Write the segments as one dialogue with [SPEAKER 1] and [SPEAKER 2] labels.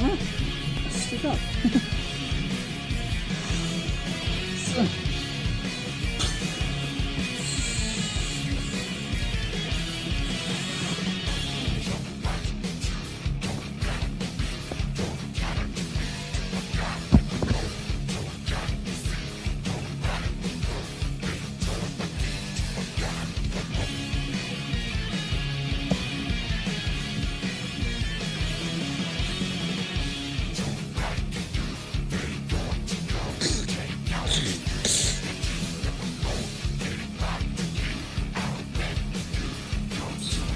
[SPEAKER 1] 嗯ん、違。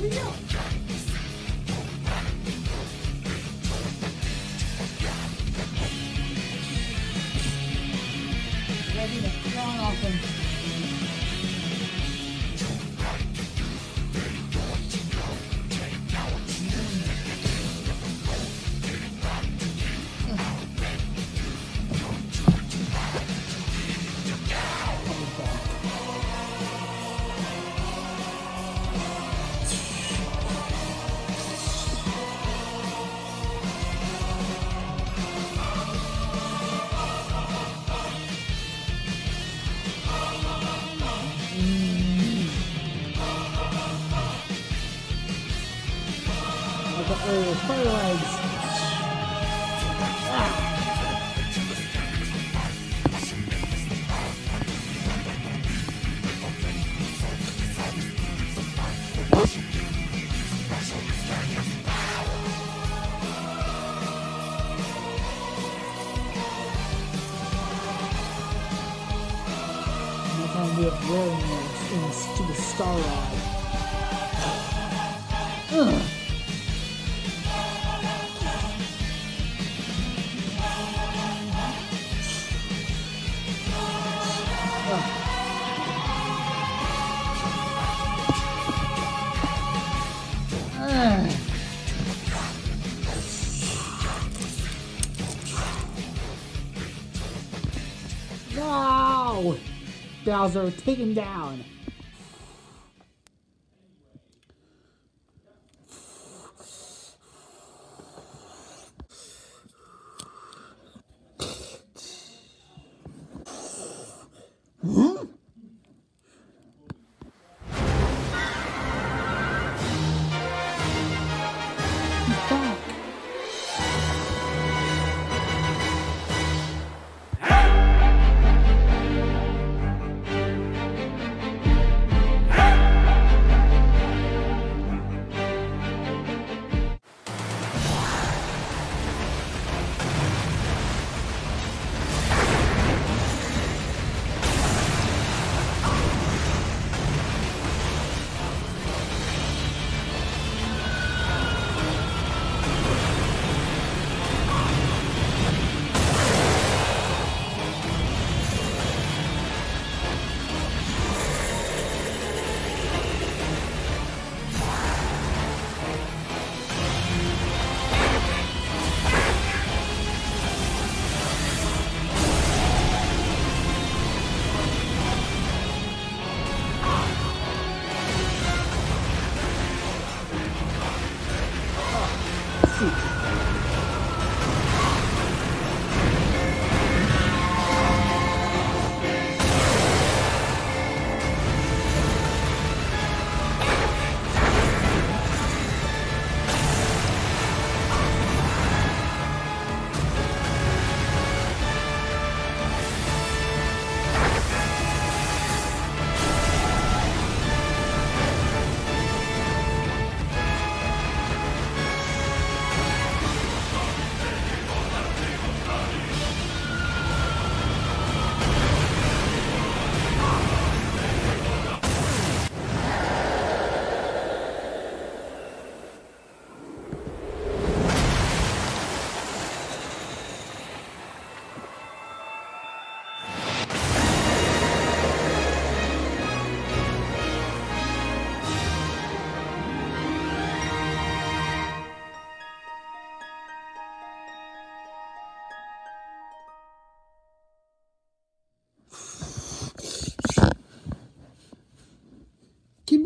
[SPEAKER 1] Ready Earlier fire legs. I'm do it rolling in the star. Ugh. No! Bowser, take him down.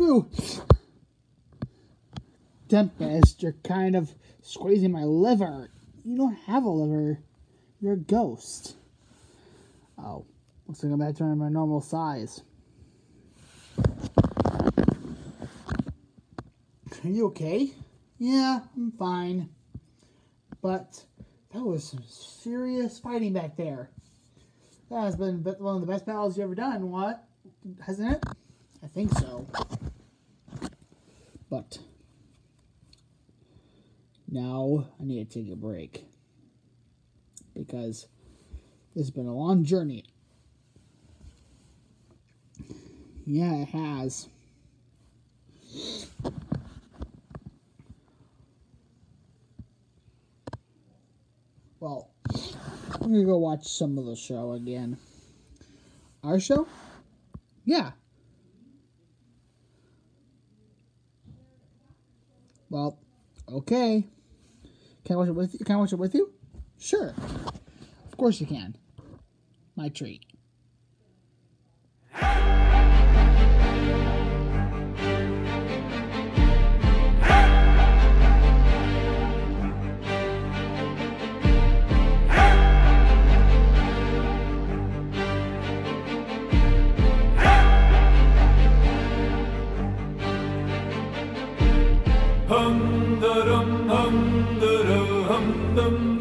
[SPEAKER 1] Moo! Tempest, you're kind of squeezing my liver. You don't have a liver. You're a ghost. Oh, looks like I'm back to my normal size. Are you okay? Yeah, I'm fine. But that was some serious fighting back there. That has been one of the best battles you've ever done, what? Hasn't it? I think so. But now I need to take a break because this has been a long journey. Yeah, it has. Well, I'm gonna go watch some of the show again. Our show? Yeah. Well, okay. Can I watch it with you? Can I watch it with you? Sure. Of course you can. My treat.
[SPEAKER 2] Dum